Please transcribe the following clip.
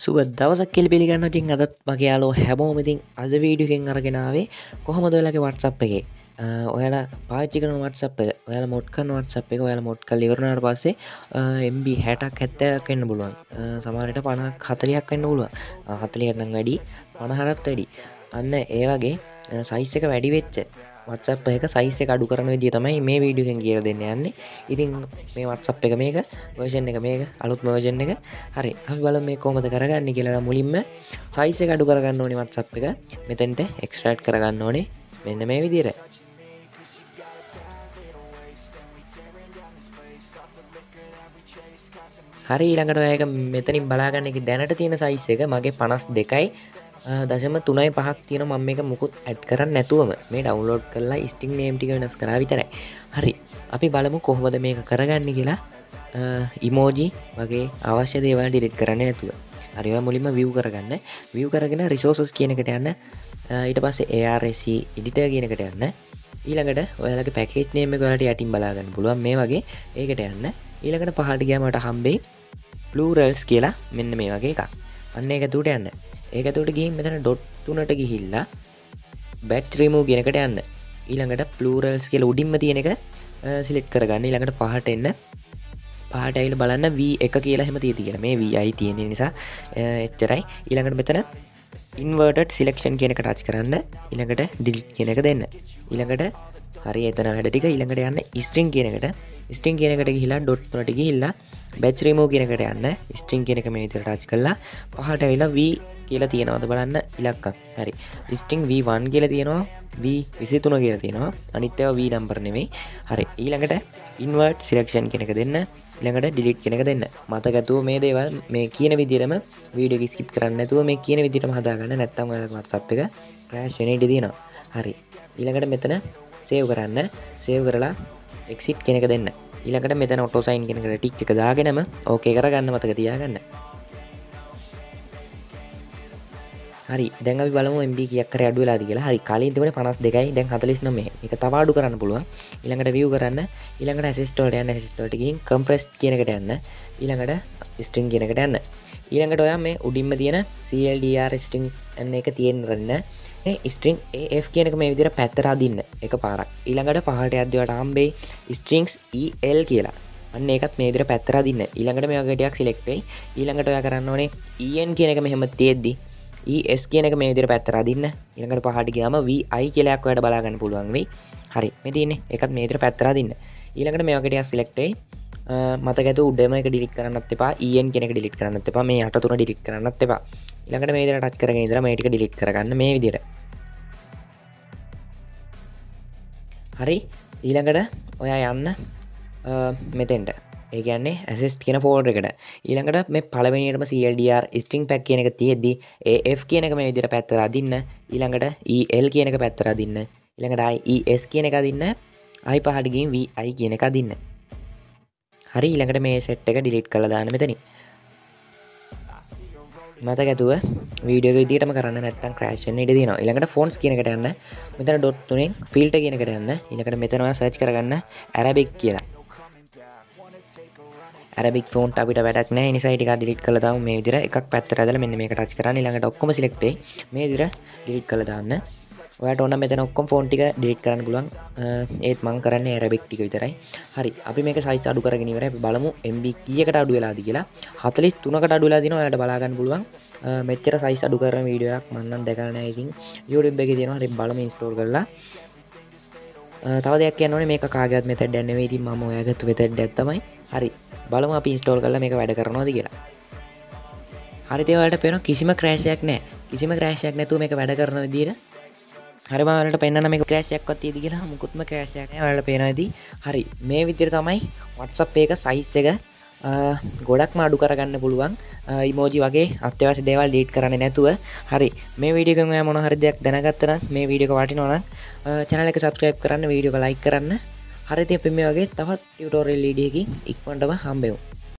සුබ දවසක් කෙල් පිළිගන්න තින් අදත් මගේ යාලෝ හැමෝමතින් අද වීඩියකෙන් අරගෙනාවේ කොහොමදලගේ වටසප් එක? ඔයාල පාචිකන වටසප් ඔයාල මොට්කන් වටසප් එක ඔයාල මොට් කල් ඉවරණට පස්සේ එම්බ හැටක් ඇත්තයක් එන්න පුළුවන්. සමාරයට පණක් හතලයක් වෙන්න පුළුව හතලියන්න වැඩි පණහරත් වැඩි. අන්න ඒ වගේ සයිස් එක වැඩි වෙච්ච වත්සප් එක සයිස්ස අඩු කරන විදිිය තමයි මේ වීඩියගෙන් කියර දෙන්න යන්නේ. ඉතින් මේ වත්සප් එක මේක වර්ෂන් එක මේක අලුත් මවර්ජන් එක. හරි අපි බල මේ කෝමද කරගන්න කියලා. මුලින්ම සයිස අඩු කරගන්න ඕනි වත්සප් එක. මෙතැන්ට එක්ස්ට්‍රට් කරගන්න ඕනේ මෙන්න මේ විදිර හරි ඊළඟට ඔයක මෙතනින් බලාගන්න එක දැනට තියෙන සයිස් එක මගේ පනස් දෙකයි. දශම තුනයි පහක් තියෙන මම එක මුකුත් ඇඩ් කරන්න නැතුවම. මේ ඩවන්ලෝඩ් කරලා ස්ටිං නේම්ටික වෙනස් කර විතරයි. හරි. අපි බලමු කොහොමද මේක කරගන්න කියලා. ඉමෝජි වගේ අවශ්‍ය දේවල් ඩිරිට් කරන්න නැතුව. හරිව මුලින්ම විව් කරගන්න. විව් කරගෙන රිසෝසස් කියනකට යන්න. ඊට පස්සේ ARC ඉඩිට කියනකට යන්න. ඊළඟට ඔයාලගේ පැකේස් නේම වලට යටින් බලාගන්න පුළුවන්. මේ වගේ ඒකට යන්න. ඊළඟට පහට ගෑමට හම්බේ පලරල්ස් කියලා මෙන්න මේ වගේ එකක්. අන්න එක තුට යන්න. ඒකතුට ගිහින් මෙතන ඩොට් තුනට ගිහිල්ලා බැට්‍රීමූ ගෙනකට යන්න. ඊළඟට පලරල්ස් කියල උඩින්ම තියෙන එක සිලෙට් කරගන්න. ඊළඟට පහට එන්න. පාටයිල් බලන්න වී එක කියලා හෙම තියති කියලා. මේ වී අයි තියෙන නිසා එච්චරයි. ඊළඟට මෙතන ඉන්වර්ට සිලෙක්ෂන් කියනක ටච් කරන්න. ඉළඟට ඩිල් කියනක දෙන්න. ඉළඟට හරි එතන වැඩටික ඉළඟට යන්න ස්ට්‍රිං කියනකට ස්ටිං කියනකට හිලා ඩොට් නට හිල්ලා බැච්රීමෝ කියනකට යන්න. ස්ට්‍රිං කියනක මේ තර ටච් කරලා පහට වෙලා වී කියලා තියෙනවද බලන්න ඉලක්කක්. හරි. ස්ටිං V1 කියල තියෙනවා. V විසිතුන කියල තියෙනවා. අනිත්‍යව වී නම්බර නෙවෙයි හරි. ඊළඟට ඉන්වර්ට් සිලක්ෂන් කෙනෙක දෙන්න. ළඟට ඩිලිට් කෙනෙක දෙන්න. මතකතුව මේ දේවල් මේ කියන විදිරම වීඩිය ස්කිප් කරන්න ඇතුව මේ කියන විදිරම හදාගන්න. නැත්තම් වත්සප් එක ප්‍රෑශ්නයට තියෙනවා. හරි. ඊළඟට මෙතන සේව් කරන්න. සේව් කරලා එක්සිට් කෙනෙක දෙන්න. ඊළකට මෙතන ඔටෝසයින් කෙනෙකට ටික් එක දාගෙනම ඕකේ කරගන්න. මතක තියාගන්න. හරි. දැන් අපි බලමු MB කියක් කර අඩු වෙලාද කියලා. හරි. කලින් තිබුණේ 52යි දැන් 49 මේක තව අඩු කරන්න පුළුවන්. ඊළඟට view කරන්න. ඊළඟට assist වලට යන්න. assist වලට ගිහින් compress කියන එකට යන්න. ඊළඟට string කියන එකට යන්න. ඊළඟට ඔයා මේ උඩින්ම තියෙන CLDR string එන්න එක තියෙන්න රන්න ස්ට්‍රිං ඒ කියනක මේ විදිර පැත්තර අදින්න. එක පාරක්. ඊළඟට පහට අදවට ආම්බේ ස්ට්‍රිංක්ස් EL කියලා. අන්න ඒකත් මේදිර පැත්තර දින්න ඊළඟට මේ වගටයක් සිලෙක්ටේ ඊළඟට ඔය කරන්න ඕනේ EN කියන එක මෙහෙම තියෙද්දි ඒස් කියනක මේ විදිර පැත්තර දින්න ඉළඟට පහට ගයාම වයි කියලයක් වැඩ බලාගන්න පුළුවන් වෙයි. හරි මෙතින එකත් මේතර පැත්තර දින්න ඊළඟට මේකටයක් සිලෙක්ටේ මතක උඩම එක ඩිලික් කරන්නත් එපා. ඒන් කෙනෙක ඩිලික් කරන්නත් එපා. මේ අට තුන ඩිලික් කරන්නත් එපා. ඉළඟට මේ ටච් කරගෙන ඉදර මේටික ඩිලික් කරගන්න මේ විදිර හරි ඊළඟට ඔයා යන්න මෙතෙන්ට. ඒගන්නේ ඇසස් කියන ෆෝල්ඩ එකට. ඊළඟට මේ පලවෙනිටම CLDR ස්ටිං පැක් කියනක තියෙද්දි ඒF කියනක මේ විදිර පැත්තර අදින්න. ඊළඟට EL කියනක පැත්තර දින්න ඊළඟට IES කියන එක දින්න අයි පහටගින් වයි කියන එක දින්න හරි ඊළඟට මේ සෙට් එක ඩිලිට් කළ දාන මෙතනි මත ඇතුව වීඩියෝ විදිටම කරන්න නැත්තන් ක්‍රේෂන් ඉට දින ඉළඟට ෆෝන්ස් කියනකට යන්න. මෙතන ඩොට් තුනෙන් ෆිල්ට කියනකට යන්න. ඉළකට මෙතනවා සර්ච් කරගන්න ඇරබෙක් කියලා. ඇරබික් ෆෝන්ට අපිට වැඩක් නෑ නිසයිටික ඩිලිට් කළ දම මේ විදිර එකක් පැත්තරදල මෙන්න මේ ටච් කරන්න. ළඟට ඔක්කොම සිලෙක්ටේ මේ දිර ඩිලිට් කළ දාන්න. ඔයට ඔන්න මෙතන ඔක්කොම් ෆෝන්ටික ඩිට් කරන්න පුළුවන්. ඒත් මං කරන්න ඇරබෙක්ටික විතරයි. හරි. අපි මේ සයිස් අඩු කරගෙනවර බලමු එම්බ කියකට අඩු වෙලාදි කියලා. හතලිස් තුනකට අඩුලා දින යට බලාගන්න පුළුවන්. මෙච්චර සයිස් අඩු කරන වීඩියක් මන්නන් දෙකරන ඉතින් යුඩ එක තියෙනවා. හරි බලම ස්ටෝල් කරලා. තව දෙයක් කියන්නවන මේ කාගත් මෙත ඩැන්නෙවේ ඉතින් ම ඔයගත්තු වෙත ඩැත්තමයි හරි බලම අපි ඉස්ටෝල් කරල මේක වැඩ කරනවාද කියලා. හරිතවට පෙන කිසිම ක්‍රේශයක් නෑ කිසිම ක්‍රේශයක් නැතුව මේක වැඩ කරන දීර හරිමට පෙන්න්න මේ ක්‍රේශයක්වත් තියදි කියලා. මුකුත්ම ක්‍රේශයක් වලට පේනදී හරි. මේ විදිර තමයි වටසප් ඒක සයිස් එක ගොඩක් මාඩු කරගන්න පුළුවන්. ඉමෝජි වගේ අත්‍යවශ දේවල් ඩීට් කරන්න නැතුව. හරි මේ වීඩියකම මොන හරි දෙයක් දැනගත්තන මේ වීඩියක වටි නොන චැනලක සබස්ක්‍රයිබ් කරන්න වීඩියක ලයි කරන්න. හරිති අපි මේ වගේ තවත් ටියටෝරල් ලීඩියකින් ඉක්මටම හම්බෙවු